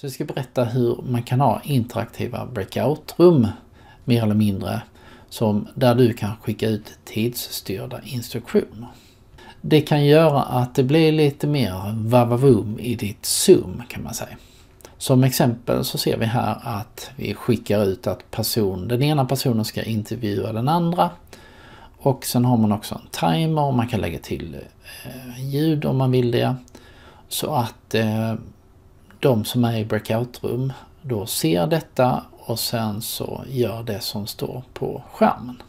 Så jag ska berätta hur man kan ha interaktiva breakout-rum mer eller mindre som där du kan skicka ut tidsstyrda instruktioner. Det kan göra att det blir lite mer vavavum i ditt Zoom kan man säga. Som exempel så ser vi här att vi skickar ut att person, den ena personen ska intervjua den andra. Och sen har man också en timer och man kan lägga till eh, ljud om man vill det. Så att eh, de som är i breakout-rum då ser detta och sen så gör det som står på skärmen.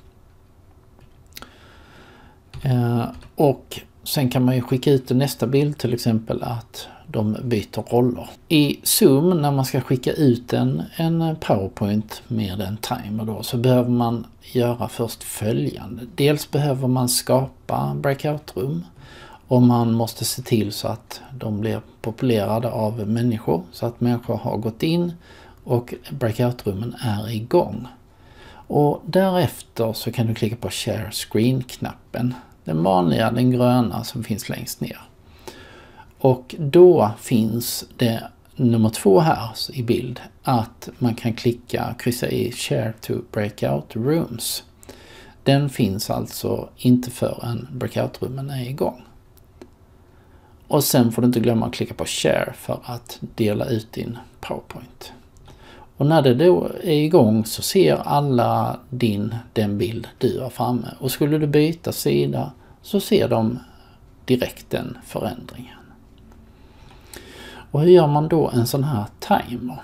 Eh, och sen kan man ju skicka ut nästa bild till exempel att de byter roller. I Zoom när man ska skicka ut en, en PowerPoint med en timer då så behöver man göra först följande. Dels behöver man skapa breakout-rum och man måste se till så att de blir populerade av människor så att människor har gått in och breakout-rummen är igång. Och därefter så kan du klicka på Share Screen-knappen. Den vanliga, den gröna som finns längst ner. Och då finns det nummer två här i bild att man kan klicka, kryssa i Share to Breakout Rooms. Den finns alltså inte förrän breakout-rummen är igång. Och sen får du inte glömma att klicka på Share för att dela ut din PowerPoint. Och när det då är igång så ser alla din, den bild du har framme. Och skulle du byta sida så ser de direkt den förändringen. Och hur gör man då en sån här timer?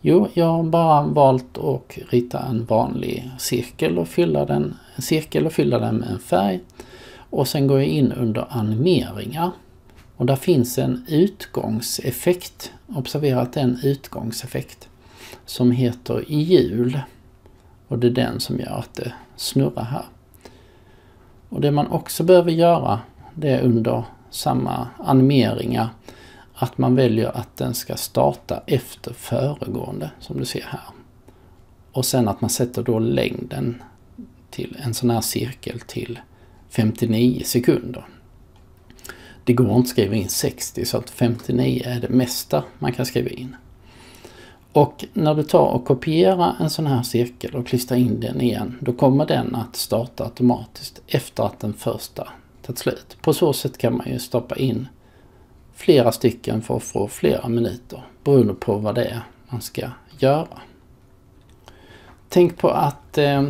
Jo, jag har bara valt att rita en vanlig cirkel och fylla den, en cirkel och fylla den med en färg. Och sen går jag in under animeringar. Och där finns en utgångseffekt. Observera att det är en utgångseffekt som heter hjul. Och det är den som gör att det snurrar här. Och det man också behöver göra det är under samma animeringar att man väljer att den ska starta efter föregående som du ser här. Och sen att man sätter då längden till en sån här cirkel till 59 sekunder. Det går inte att skriva in 60 så att 59 är det mesta man kan skriva in. Och när du tar och kopierar en sån här cirkel och klistrar in den igen, då kommer den att starta automatiskt efter att den första tagit slut. På så sätt kan man ju stoppa in flera stycken för att få flera minuter beroende på vad det är man ska göra. Tänk på att eh,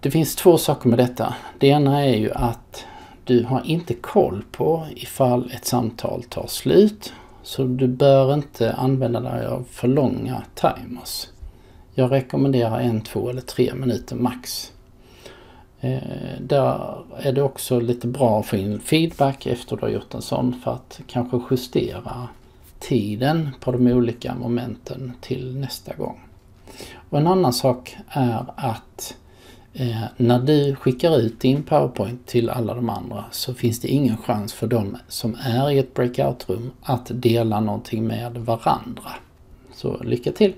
det finns två saker med detta. Det ena är ju att du har inte koll på ifall ett samtal tar slut så du bör inte använda dig av för långa timers. Jag rekommenderar en, två eller tre minuter max. Eh, där är det också lite bra att få in feedback efter du har gjort en sån för att kanske justera tiden på de olika momenten till nästa gång. Och en annan sak är att Eh, när du skickar ut din PowerPoint till alla de andra så finns det ingen chans för dem som är i ett breakout-rum att dela någonting med varandra. Så lycka till!